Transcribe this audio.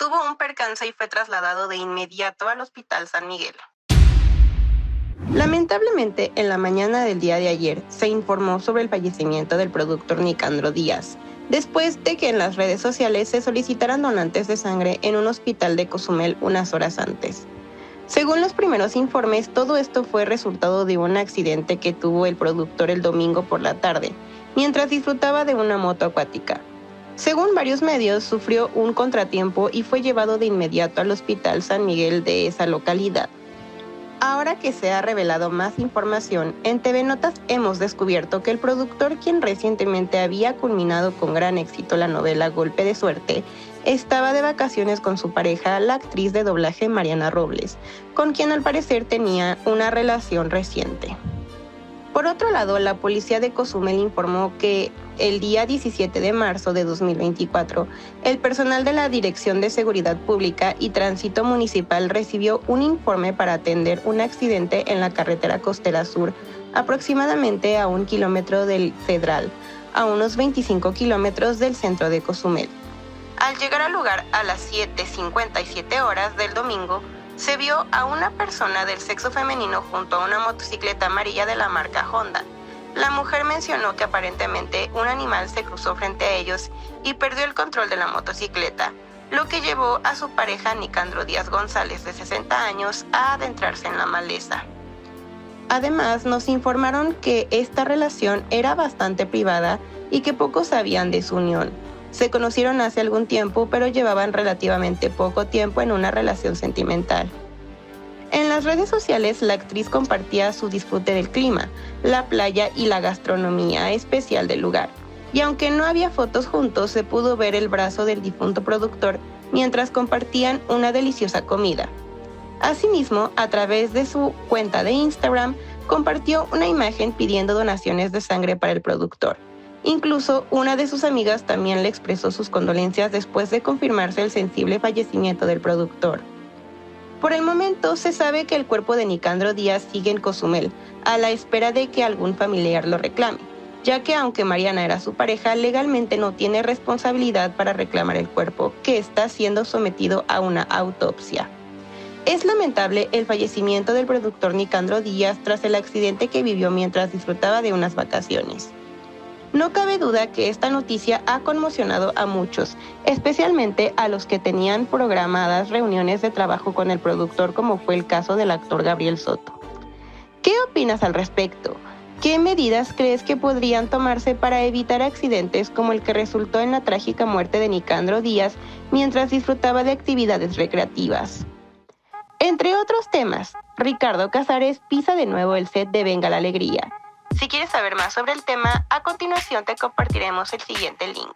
tuvo un percance y fue trasladado de inmediato al Hospital San Miguel. Lamentablemente, en la mañana del día de ayer se informó sobre el fallecimiento del productor Nicandro Díaz, después de que en las redes sociales se solicitaran donantes de sangre en un hospital de Cozumel unas horas antes. Según los primeros informes, todo esto fue resultado de un accidente que tuvo el productor el domingo por la tarde, mientras disfrutaba de una moto acuática. Según varios medios, sufrió un contratiempo y fue llevado de inmediato al Hospital San Miguel de esa localidad. Ahora que se ha revelado más información, en TV Notas hemos descubierto que el productor, quien recientemente había culminado con gran éxito la novela Golpe de Suerte, estaba de vacaciones con su pareja, la actriz de doblaje Mariana Robles, con quien al parecer tenía una relación reciente. Por otro lado, la policía de Cozumel informó que el día 17 de marzo de 2024, el personal de la Dirección de Seguridad Pública y Tránsito Municipal recibió un informe para atender un accidente en la carretera costera sur, aproximadamente a un kilómetro del Cedral, a unos 25 kilómetros del centro de Cozumel. Al llegar al lugar a las 7.57 horas del domingo, se vio a una persona del sexo femenino junto a una motocicleta amarilla de la marca Honda. La mujer mencionó que aparentemente un animal se cruzó frente a ellos y perdió el control de la motocicleta, lo que llevó a su pareja Nicandro Díaz González de 60 años a adentrarse en la maleza. Además, nos informaron que esta relación era bastante privada y que pocos sabían de su unión. Se conocieron hace algún tiempo, pero llevaban relativamente poco tiempo en una relación sentimental. Las redes sociales, la actriz compartía su disfrute del clima, la playa y la gastronomía especial del lugar. Y aunque no había fotos juntos, se pudo ver el brazo del difunto productor mientras compartían una deliciosa comida. Asimismo, a través de su cuenta de Instagram, compartió una imagen pidiendo donaciones de sangre para el productor. Incluso una de sus amigas también le expresó sus condolencias después de confirmarse el sensible fallecimiento del productor. Por el momento se sabe que el cuerpo de Nicandro Díaz sigue en Cozumel, a la espera de que algún familiar lo reclame, ya que aunque Mariana era su pareja, legalmente no tiene responsabilidad para reclamar el cuerpo, que está siendo sometido a una autopsia. Es lamentable el fallecimiento del productor Nicandro Díaz tras el accidente que vivió mientras disfrutaba de unas vacaciones. No cabe duda que esta noticia ha conmocionado a muchos, especialmente a los que tenían programadas reuniones de trabajo con el productor como fue el caso del actor Gabriel Soto. ¿Qué opinas al respecto? ¿Qué medidas crees que podrían tomarse para evitar accidentes como el que resultó en la trágica muerte de Nicandro Díaz mientras disfrutaba de actividades recreativas? Entre otros temas, Ricardo Casares pisa de nuevo el set de Venga la Alegría si quieres saber más sobre el tema, a continuación te compartiremos el siguiente link.